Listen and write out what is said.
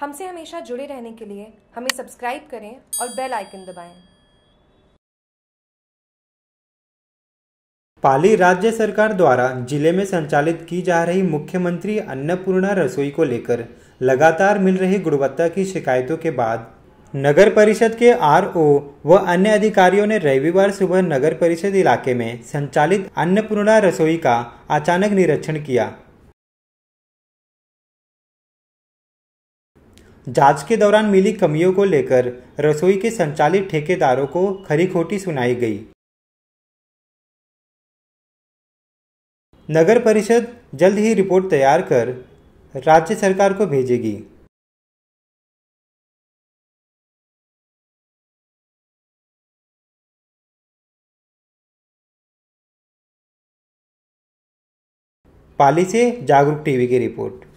हमसे हमेशा जुड़े रहने के लिए हमें सब्सक्राइब करें और बेल आइकन दबाएँ। पाली राज्य सरकार द्वारा ज़िले में संचालित की जा रही मुख्यमंत्री अन्नपूर्णा रसोई को लेकर लगातार मिल रही गुणवत्ता की शिकायतों के बाद नगर परिषद के आरओ व अन्य अधिकारियों ने रविवार सुबह नगर परिषद इलाके में संचालित अन्नपूर्णा रसोई का अचानक निरीक्षण किया जाँच के दौरान मिली कमियों को लेकर रसोई के संचालित ठेकेदारों को खरी खोटी सुनाई गई। नगर परिषद जल्द ही रिपोर्ट तैयार कर राज्य सरकार को भेजेगी। पाली से जागरूक टीवी की रिपोर्ट।